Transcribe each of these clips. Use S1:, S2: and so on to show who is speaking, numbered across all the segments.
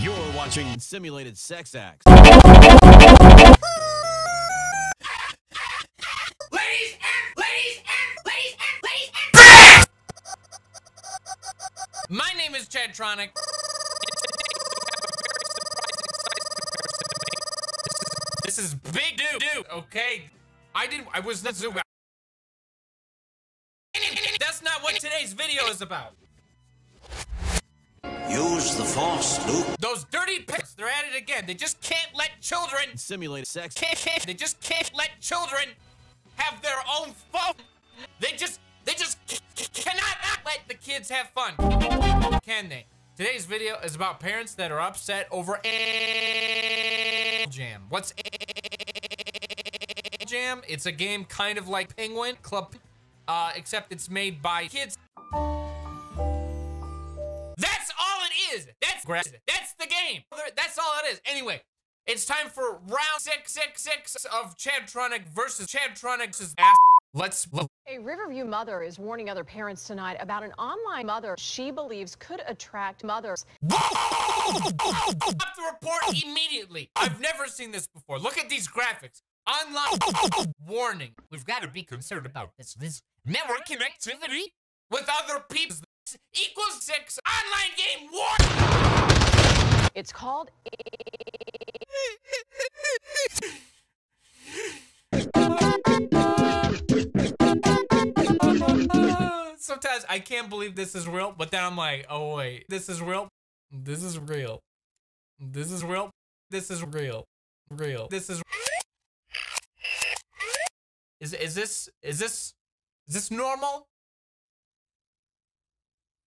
S1: You're watching simulated sex acts.
S2: Ladies and ladies and ladies and ladies and My name is Chadtronic. This is big dude, dude. Okay, I didn't. I was not zooming. That's not what today's video is about.
S3: Use the force, Luke.
S2: Those dirty pigs, they're at it again. They just can't let children
S1: simulate sex.
S2: can't, can't they just can't let children have their own phone. They just they just c- c- cannot let the kids have fun. Can they? Today's video is about parents that are upset over a jam. What's a jam? It's a game kind of like Penguin Club, uh, except it's made by kids. That's that's the game. That's all it is. Anyway, it's time for round six six six of Chadtronic versus Chadtronic's ass. Let's. Look.
S4: A Riverview mother is warning other parents tonight about an online mother she believes could attract mothers.
S2: Stop the report immediately. I've never seen this before. Look at these graphics. Online warning. We've got to be concerned about this. This network connectivity with other people equals six. Online game warning.
S4: It's called
S2: Sometimes I can't believe this is real, but then I'm like, oh wait, this is real. This is real. This is real. This is real. Real. This is. Is is this is this is this normal?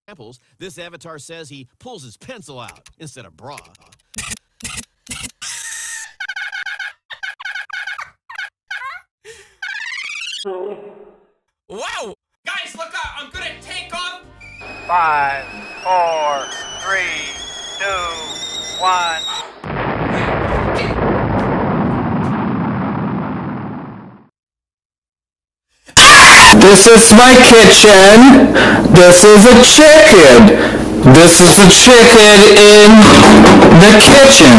S1: Examples, this avatar says he pulls his pencil out instead of bra.
S2: Wow! Guys, look out! I'm gonna take off.
S5: Five, four, three, two, one.
S6: This is my kitchen. This is a chicken. This is a chicken in the kitchen.